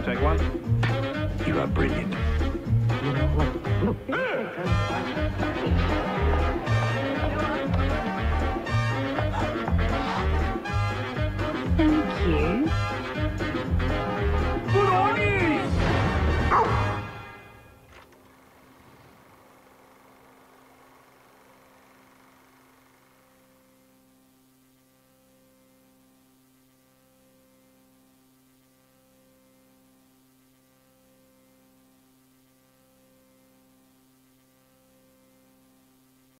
You take one? You are brilliant. Thank you.